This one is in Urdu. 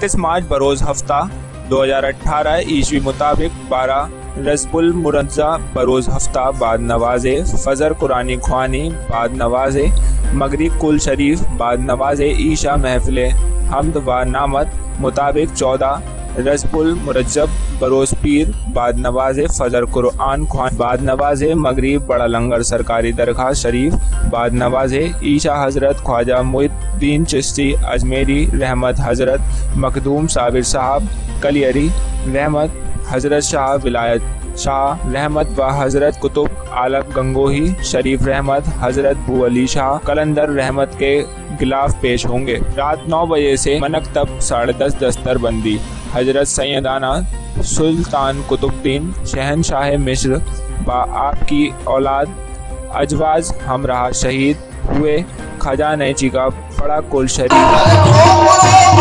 اکتیس مارچ بروز ہفتہ دو ہزار اٹھارہ عیسوی مطابق بارہ رزب المرزہ بروز ہفتہ بعد نواز فضر قرآن خوانی بعد نواز مغرب کل شریف بعد نواز عیشا محفل حمد و نامت مطابق چودہ رزب المرجب، بروز پیر، بعد نواز فضر قرآن خوان، بعد نواز مغرب، بڑا لنگر سرکاری درخواست شریف، بعد نواز عیشا حضرت خواجہ محد الدین چشتی اجمیری، رحمت حضرت مخدوم صابر صاحب کلیری، رحمت حضرت شاہ ولایت شاہ، رحمت و حضرت قطب عالم گنگوہی، شریف رحمت حضرت بو علی شاہ، کلندر رحمت کے گلاف پیش ہوں گے۔ رات نو بجے سے منکتب ساڑھے دس دستر بندی حضرت سیدانہ سلطان قطب الدین شہنشاہ مصر با آپ کی اولاد اجواز ہمراہ شہید ہوئے خواجہ نیچی کا بڑا کل شریف۔